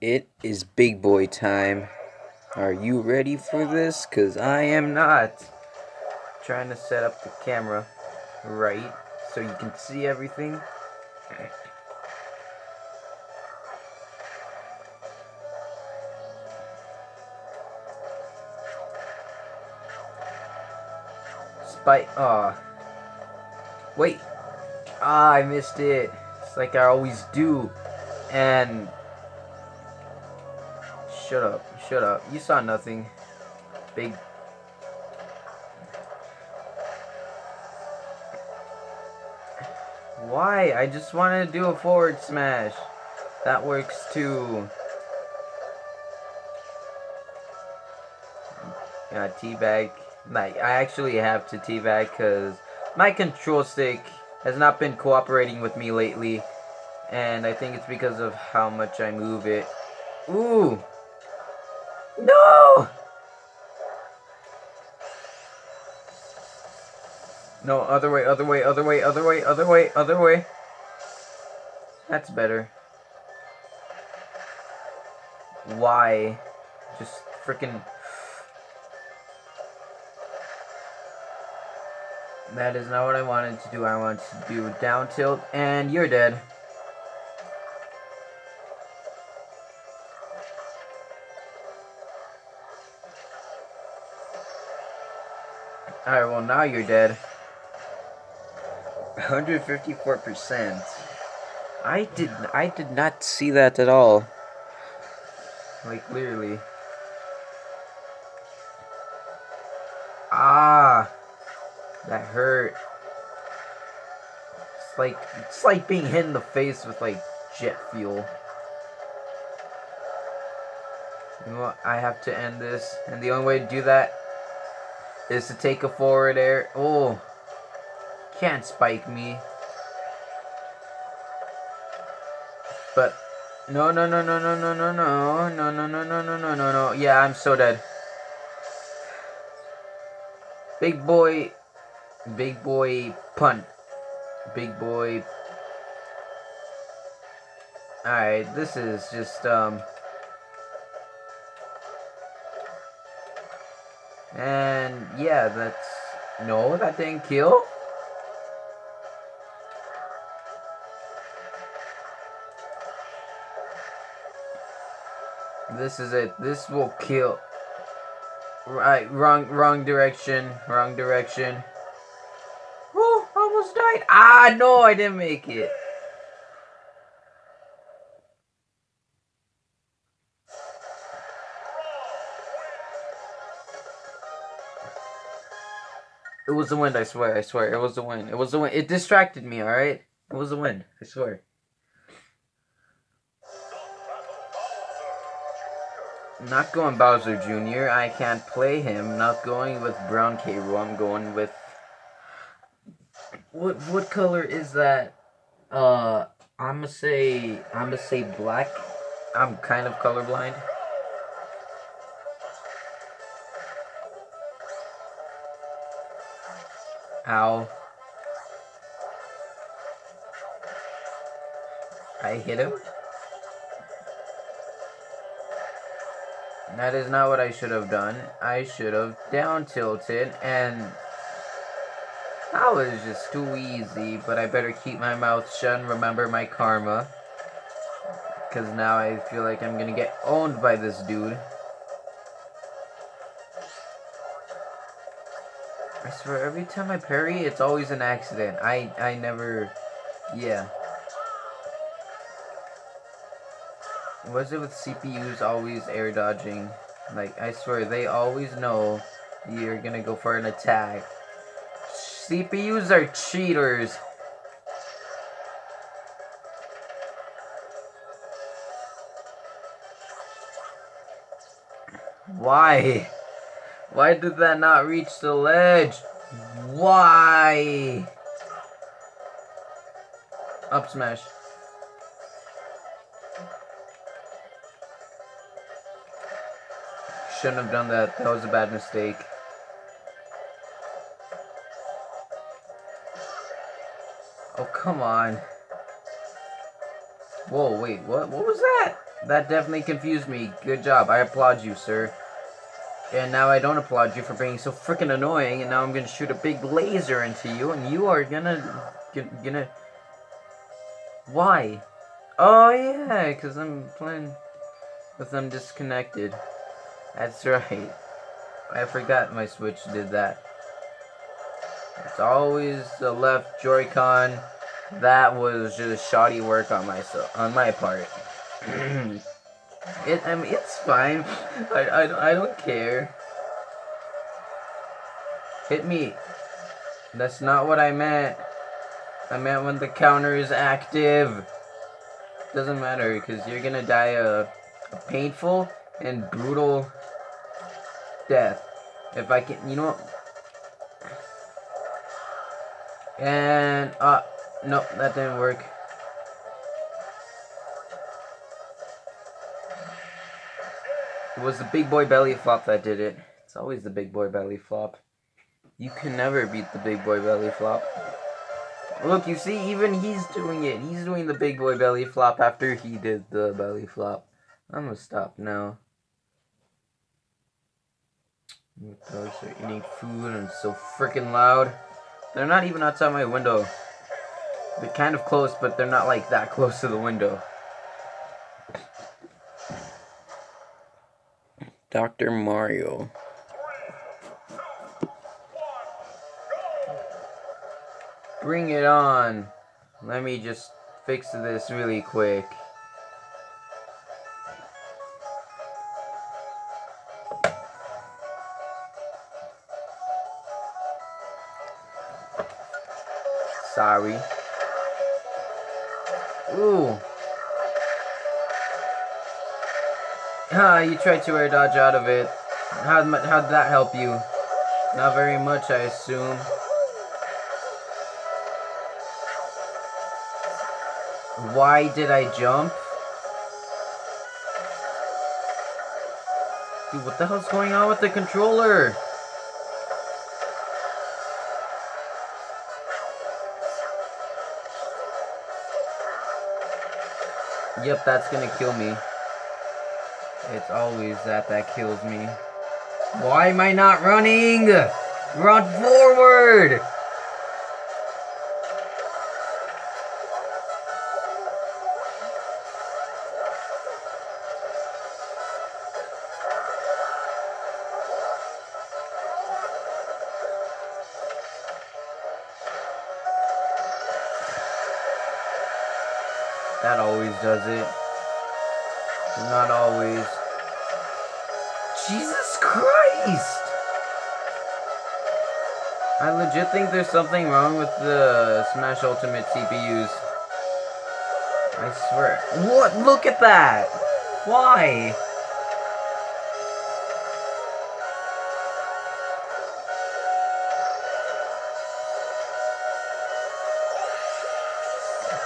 It is big boy time. Are you ready for this? Cause I am not. Trying to set up the camera right so you can see everything. Spike. Aw. Wait. Ah, I missed it. It's like I always do. And. Shut up. Shut up. You saw nothing. Big. Why? I just wanted to do a forward smash. That works too. Yeah, teabag. Like, I actually have to teabag because my control stick has not been cooperating with me lately. And I think it's because of how much I move it. Ooh! No! No, other way, other way, other way, other way, other way, other way. That's better. Why? Just freaking... That is not what I wanted to do. I wanted to do a down tilt, and you're dead. Alright, well now you're dead. 154%. I did I did not see that at all. Like literally. Ah, that hurt. It's like it's like being hit in the face with like jet fuel. You know what? I have to end this, and the only way to do that is to take a forward air. Oh, can't spike me. But no, no, no, no, no, no, no, no, no, no, no, no, no, no, no, no. Yeah, I'm so dead. Big boy, big boy punt, big boy. All right, this is just um. And yeah, that's no, that didn't kill. This is it. This will kill. Right, wrong, wrong direction, wrong direction. Oh, almost died. Ah, no, I didn't make it. It was the wind, I swear, I swear. It was the wind. It was the wind. It distracted me, alright? It was the wind, I swear. Not going Bowser Jr. I can't play him. Not going with Brown K. Rool. I'm going with... What what color is that? Uh, I'ma say... I'ma say black. I'm kind of colorblind. Ow. I hit him. That is not what I should have done. I should have down tilted and that was just too easy, but I better keep my mouth shut and remember my karma. Because now I feel like I'm to get owned by this dude. I swear, every time I parry, it's always an accident. I, I never... Yeah. Was it with CPUs always air dodging? Like, I swear, they always know you're gonna go for an attack. CPUs are cheaters. Why? Why did that not reach the ledge? Why? Up smash. Shouldn't have done that. That was a bad mistake. Oh, come on. Whoa, wait, what? What was that? That definitely confused me. Good job. I applaud you, sir. And now I don't applaud you for being so freaking annoying, and now I'm gonna shoot a big laser into you, and you are gonna... gonna... Why? Oh, yeah, because I'm playing with them disconnected. That's right. I forgot my Switch did that. It's always the left Joy-Con. That was just shoddy work on my on my part. it, I mean, it's fine. I, I, I don't care. Hit me. That's not what I meant. I meant when the counter is active. Doesn't matter, because you're gonna die a, a painful and brutal death. If I can, you know what? And, uh, nope, that didn't work. It was the big boy belly flop that did it. It's always the big boy belly flop. You can never beat the big boy belly flop. Look, you see, even he's doing it. He's doing the big boy belly flop after he did the belly flop. I'm gonna stop now. Dogs are eating food and so freaking loud. They're not even outside my window. They're kind of close, but they're not like that close to the window. Dr. Mario. Bring it on. Let me just fix this really quick. Sorry. Ooh. Ah, you tried to air dodge out of it. How'd, how'd that help you? Not very much, I assume. Why did I jump? Dude, what the hell's going on with the controller? Yep, that's gonna kill me. It's always that that kills me. Why am I not running? Run forward! Jesus Christ! I legit think there's something wrong with the Smash Ultimate CPUs. I swear. What? Look at that! Why?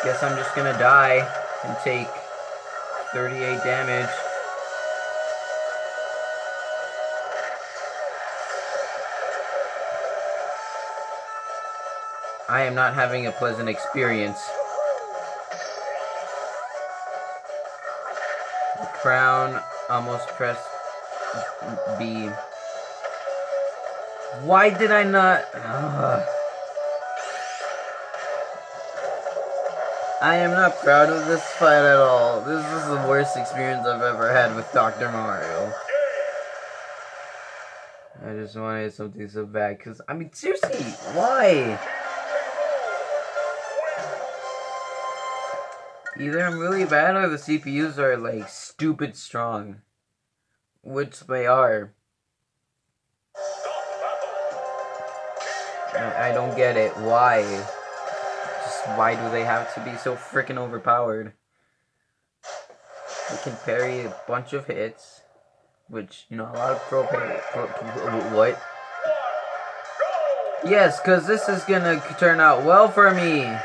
Guess I'm just gonna die and take 38 damage. I am not having a pleasant experience. The crown almost pressed B. Why did I not... Ugh. I am not proud of this fight at all. This is the worst experience I've ever had with Dr. Mario. I just wanted something so bad, because, I mean, seriously, why? Either I'm really bad or the CPUs are, like, stupid strong. Which they are. I don't get it. Why? Just why do they have to be so freaking overpowered? They can parry a bunch of hits, which, you know, a lot of pro parry. What? Yes, because this is to turn out well for me.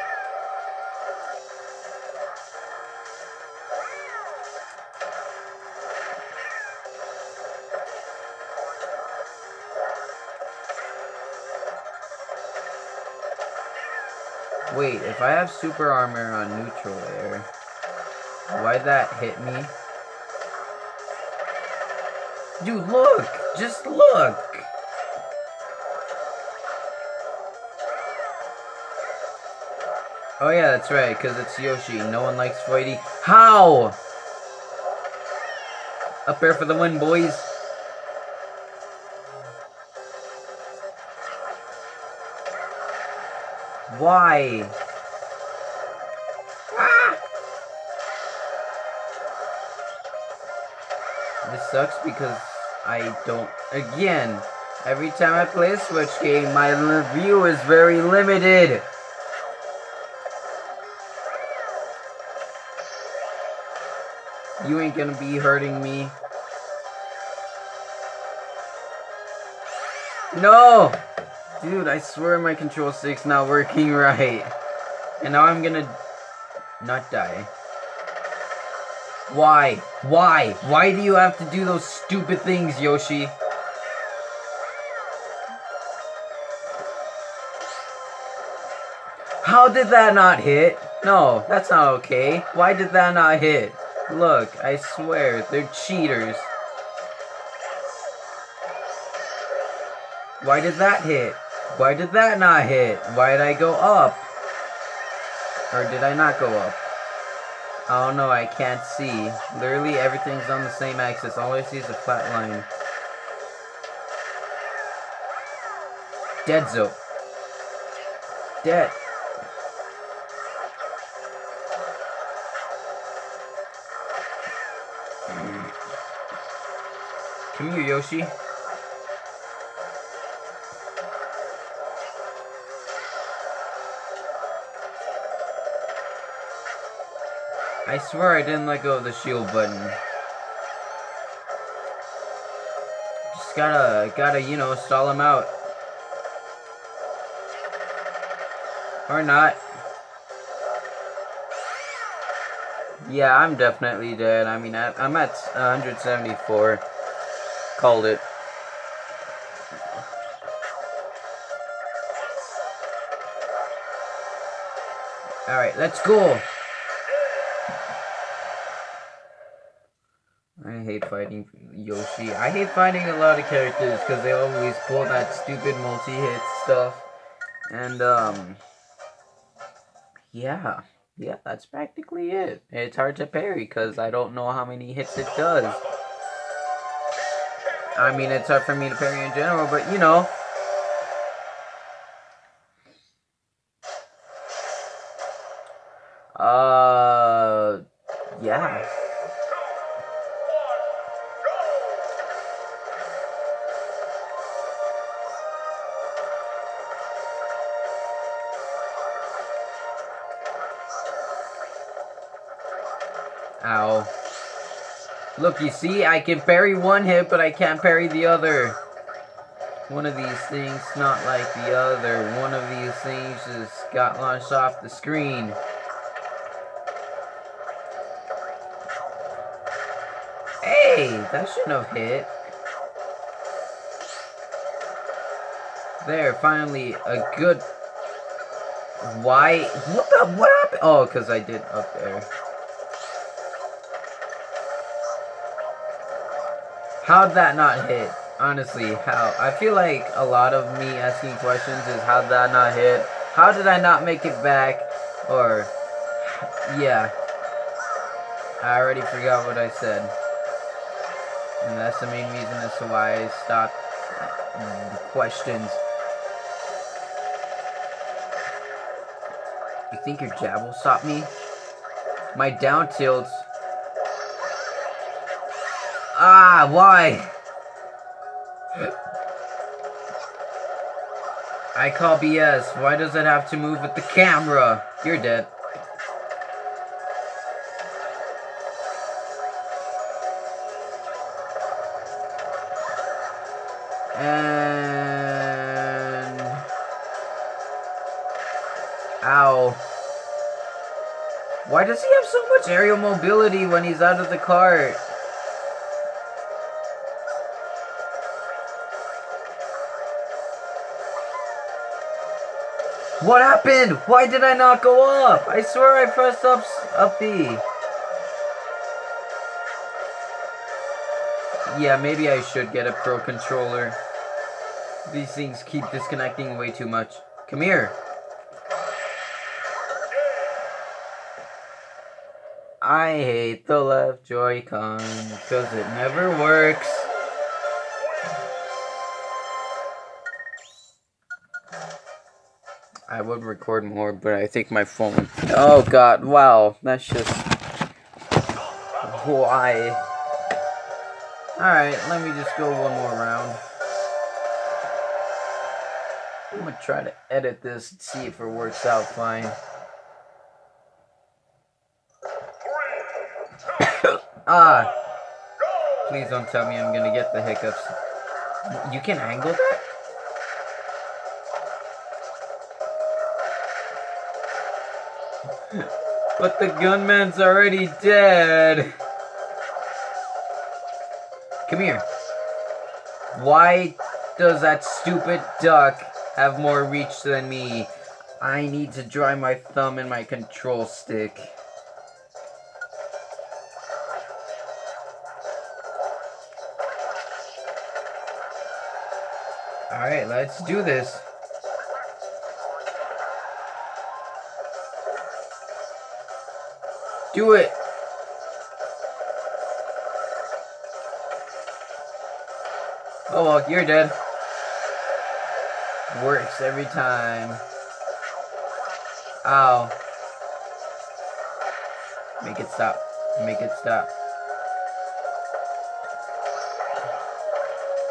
Wait, if I have super armor on neutral air, Why'd that hit me? Dude, look! Just look! Oh yeah, that's right, because it's Yoshi. No one likes Fighty. How? Up air for the win, boys. Why? Ah! This sucks because I don't... Again, every time I play a Switch game, my view is very limited. You ain't gonna be hurting me. No! Dude, I swear my control stick's not working right. And now I'm gonna not die. Why? Why? Why do you have to do those stupid things, Yoshi? How did that not hit? No, that's not okay. Why did that not hit? Look, I swear, they're cheaters. Why did that hit? Why did that not hit? Why did I go up? Or did I not go up? Oh no, I can't see. Literally everything's on the same axis. All I see is a flat line. Dead zone. Dead. Come here, Yoshi. I swear I didn't let go of the shield button. Just gotta, gotta, you know, stall him out. Or not. Yeah, I'm definitely dead. I mean, I'm at 174. Called it. Alright, let's go. I hate fighting Yoshi. I hate fighting a lot of characters because they always pull that stupid multi-hit stuff. And, um... Yeah. Yeah, that's practically it. It's hard to parry because I don't know how many hits it does. I mean, it's hard for me to parry in general, but you know. Uh, yeah. Ow. Look, you see, I can parry one hit, but I can't parry the other. One of these things not like the other. One of these things just got launched off the screen. Hey, that shouldn't have hit. There, finally, a good... Why? What the... What happened? Oh, because I did up air. How'd that not hit? Honestly, how? I feel like a lot of me asking questions is how'd that not hit? How did I not make it back? Or, yeah. I already forgot what I said. And that's the main reason as to why I stopped mm, the questions. You think your jab will stop me? My down tilts Ah, why? I call BS. Why does it have to move with the camera? You're dead. And... Ow. Why does he have so much aerial mobility when he's out of the cart? What happened? Why did I not go up? I swear I pressed up, up B. Yeah, maybe I should get a pro controller. These things keep disconnecting way too much. Come here. I hate the left Joy-Con because it never works. Would record more, but I think my phone... Oh god, wow, that's just... Why? Alright, let me just go one more round. I'm gonna try to edit this and see if it works out fine. ah! Please don't tell me I'm gonna get the hiccups. You can angle that? But the gunman's already dead. Come here. Why does that stupid duck have more reach than me? I need to dry my thumb in my control stick. Alright, let's do this. Do it! Oh well, you're dead. Works every time. Ow. Make it stop. Make it stop.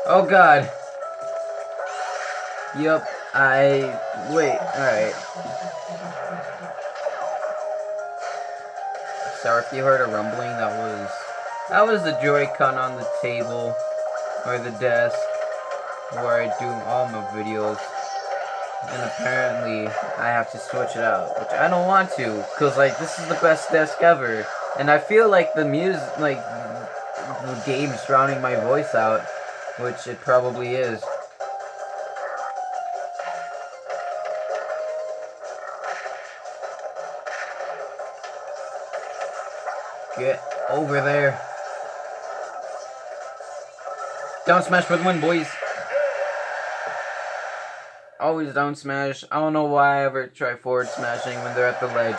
Oh god. Yup, I... Wait, alright. If you heard a rumbling, that was... That was the Joy-Con on the table or the desk where I do all my videos. And apparently, I have to switch it out, which I don't want to, because, like, this is the best desk ever. And I feel like the music, like, the game's drowning my voice out, which it probably is. Over there. Down smash for the win, boys. Always down smash. I don't know why I ever try forward smashing when they're at the ledge.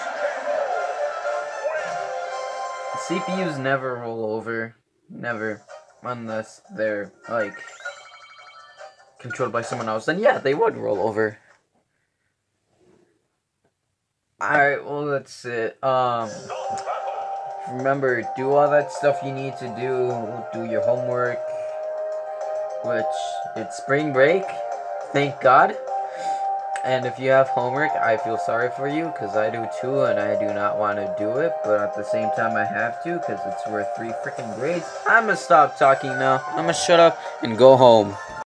CPUs never roll over. Never. Unless they're, like, controlled by someone else. Then yeah, they would roll over. Alright, well, that's it. Um, remember, do all that stuff you need to do. Do your homework which it's spring break, thank God. And if you have homework, I feel sorry for you because I do too, and I do not want to do it. But at the same time, I have to because it's worth three freaking grades. I'm gonna stop talking now. I'm gonna shut up and go home.